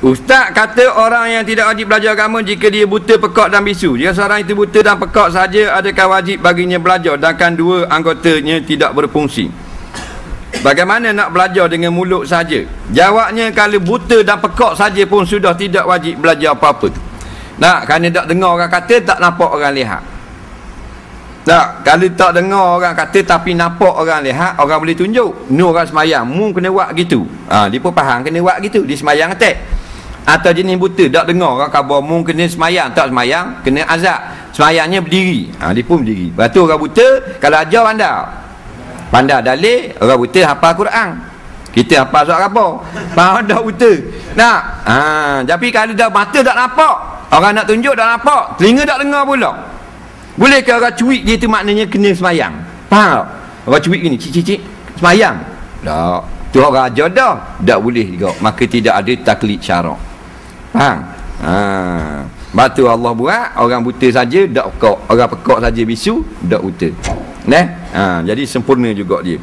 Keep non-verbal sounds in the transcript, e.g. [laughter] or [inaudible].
Ustaz kata orang yang tidak wajib belajar agama jika dia buta, pekak dan bisu. Jika seorang itu buta dan pekak saja, adakah wajib baginya belajar sedangkan dua anggotanya tidak berfungsi? Bagaimana nak belajar dengan mulut saja? Jawabnya kalau buta dan pekak saja pun sudah tidak wajib belajar apa-apa. Nak, kerana tak dengar orang kata, tak nampak orang lihat. Tak, kalau tak dengar orang kata tapi nampak orang lihat, orang boleh tunjuk. Ni orang semayang, mu kena buat gitu. Ha, dia pun faham kena buat gitu. Dia semayang attack atau jenis buta tak dengar orang khabar mu kena semayang tak semayang kena azab. Semayangnya berdiri. Ha, dia pun berdiri. Lepas tu orang buta kalau ajar pandai pandai dalil orang buta hafal Quran. Kita hafal surat khabar. [laughs] Pandai buta? Nak? Ha, tapi kalau dah mata tak nampak orang nak tunjuk tak nampak telinga tak dengar pula. Boleh ke orang cuik dia tu maknanya kena semayang? Faham orang cuik gini cik cik cik semayang. Tak. Tu orang ajar dah. Tak boleh juga. Maka tidak ada taklid syarak Faham? Ha. Batu Allah buat orang buta saja dak pekak, orang pekak saja bisu dak buta. Neh? Ha, jadi sempurna juga dia.